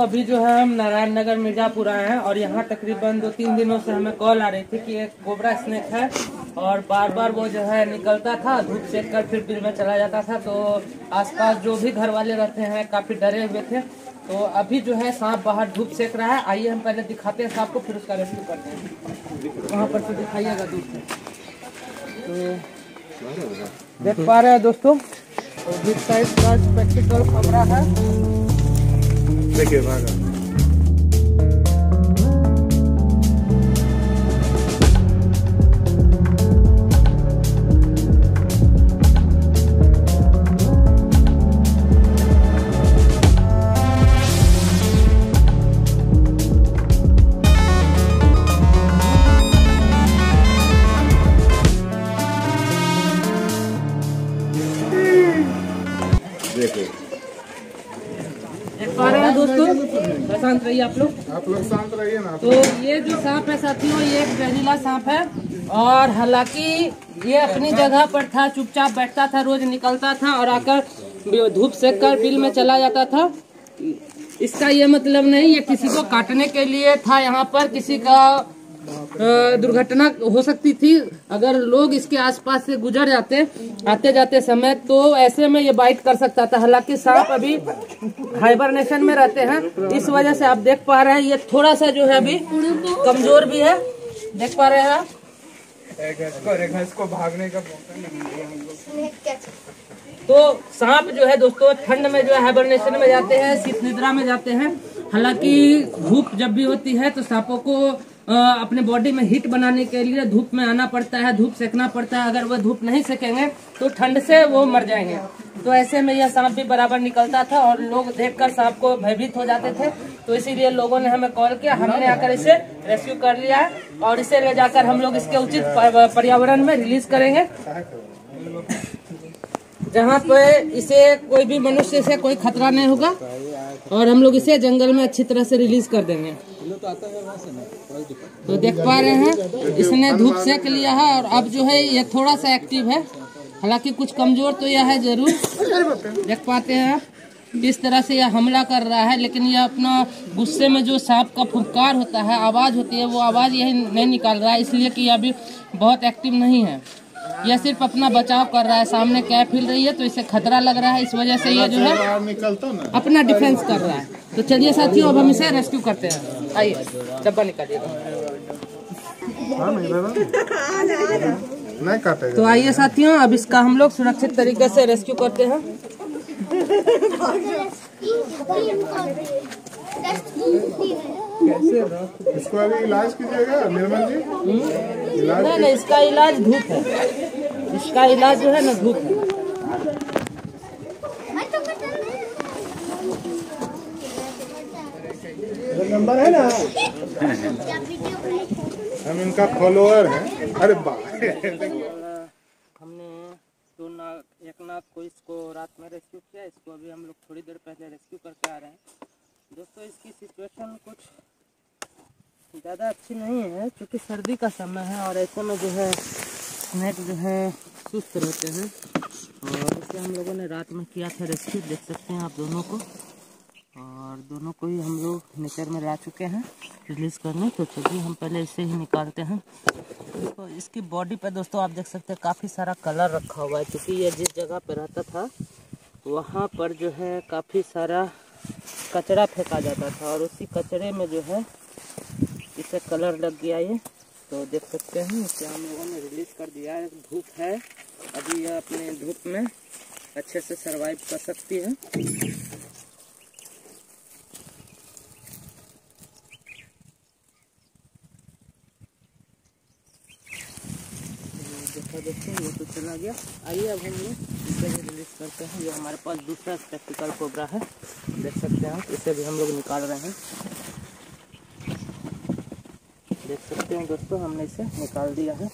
अभी जो है हम नारायण नगर, मिर्जापुर आए हैं और यहाँ तकरीबन दो तीन दिनों से हमें कॉल आ रही थी कि एक कोबरा स्नेक है और बार बार वो जो है निकलता था, धूप सेक कर फिर बिल में चला जाता था। तो आसपास जो भी घर वाले रहते हैं काफ़ी डरे हुए थे। तो अभी जो है सांप बाहर धूप सेक रहा है। आइए हम पहले दिखाते हैं सांप को, फिर उसका रेस्क्यू करते हैं। वहाँ पर से दिखाइएगा दूर से तो देख पा रहे हैं दोस्तों तो का है देखिए भागा देखो देख पा रहे हैं दोस्तों। शांत रहिए आप लोग। आप लोग शांत रहिए ना। तो ये जो सांप है साथियों ये एक जहरीला सांप है। और हालाँकि ये अपनी जगह पर था चुपचाप बैठता था रोज निकलता था और आकर धूप सेक कर बिल में चला जाता था। इसका ये मतलब नहीं ये किसी को काटने के लिए था यहाँ पर किसी का दुर्घटना हो सकती थी। अगर लोग इसके आसपास से गुजर जाते, आते जाते समय तो ऐसे में ये बाइट कर सकता था। हालाँकि सांप अभी हाइबरनेशन में रहते हैं। इस वजह से आप देख पा रहे हैं, ये थोड़ा सा जो है अभी कमज़ोर भी है। देख पा रहे हैं इसको भागने का तो सांप जो है दोस्तों, ठंड में जो है हाइबरनेशन में जाते हैं शीत निद्रा में जाते हैं। हालाँकि धूप जब भी होती है तो सांपों को अपने बॉडी में हीट बनाने के लिए धूप में आना पड़ता है, धूप सेकना पड़ता है। अगर वह धूप नहीं सेकेंगे तो ठंड से वो मर जाएँगे। तो ऐसे में यह सांप भी बराबर निकलता था और लोग देखकर सांप को भयभीत हो जाते थे। तो इसीलिए लोगों ने हमें कॉल किया। हमने आकर इसे रेस्क्यू कर लिया है और इसे ले जाकर हम लोग इसके उचित पर्यावरण में रिलीज़ करेंगे। जहाँ पे इसे कोई भी मनुष्य से कोई खतरा नहीं होगा। और हम लोग इसे जंगल में अच्छी तरह से रिलीज़ कर देंगे। तो देख पा रहे हैं इसने धूप सेक लिया है और अब जो है ये थोड़ा सा एक्टिव है। हालाँकि कुछ कमज़ोर तो यह है ज़रूर। देख पाते हैं आप किस तरह से यह हमला कर रहा है लेकिन यह अपना गुस्से में जो सांप का फुफकार होता है आवाज़ होती है वो आवाज़ यही नहीं निकाल रहा है इसलिए कि यह अभी बहुत एक्टिव नहीं है। यह सिर्फ़ अपना बचाव कर रहा है? सामने कैप हिल रही है तो इसे खतरा लग रहा है इस वजह से ये जो है निकलता अपना डिफेंस कर रहा है। तो चलिए साथियों अब हम इसे रेस्क्यू करते हैं। आइए डब्बा निकालिएगा। हाँ तो आइए साथियों अब इसका हम लोग सुरक्षित तरीके से रेस्क्यू करते हैं। इसको अभी इलाज कीजिएगा निर्मल जी। इलाज नहीं नहीं इसका इलाज धूप है। इसका इलाज जो है ना धूप है। नंबर है ना? हम इनका फॉलोअर हैं। अरे बाप नाग आपको इसको रात में रेस्क्यू किया, इसको अभी हम लोग थोड़ी देर पहले रेस्क्यू करके आ रहे हैं। दोस्तों, इसकी सिचुएशन कुछ ज़्यादा अच्छी नहीं है, क्योंकि सर्दी का समय है और ऐसे में जो है नेट जो है सुस्त रहते हैं। और इसे हम लोगों ने रात में किया था रेस्क्यू देख सकते हैं आप दोनों को। और दोनों को ही हम लोग नेचर में ला चुके हैं, रिलीज़ करने। तो चलिए हम पहले इसे ही निकालते हैं। तो इसकी बॉडी पर दोस्तों आप देख सकते हैं, काफ़ी सारा कलर रखा हुआ है। क्योंकि ये जिस जगह पर रहता था, वहाँ पर जो है काफ़ी सारा कचरा फेंका जाता था और उसी कचरे में जो है इसे कलर लग गया ये। तो देख सकते हैं, इसे हम लोगों ने रिलीज़ कर दिया है। धूप है, अभी यह अपने धूप में अच्छे से सरवाइव कर सकती है। देखा, देखते हैं, ये तो चला गया। आइए, अब हम इसे भी रिलीज़ करते हैं। ये हमारे पास दूसरा स्पेक्टिकल कोबरा है। देख सकते हैं आप, इसे भी हम लोग निकाल रहे हैं। देख सकते हैं दोस्तों, हमने इसे निकाल दिया है।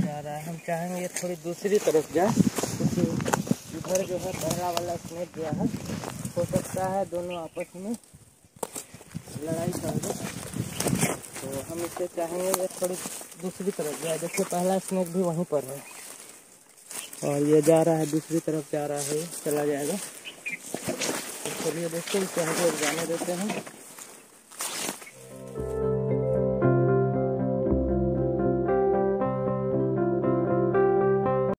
जा रहा है, हम चाहेंगे थोड़ी दूसरी तरफ़ जाए। क्योंकि इधर जो है पहला वाला स्नेक गया है, हो सकता है दोनों आपस में लड़ाई कर दे। तो इसे चाहेंगे, ये थोड़ी दूसरी तरफ़ जाए देखिए, पहला स्नेक भी वहीं पर है। और ये जा रहा है, दूसरी तरफ़ जा रहा है, चला जाएगा। चलिए दोस्तों हैं जाने देते हैं।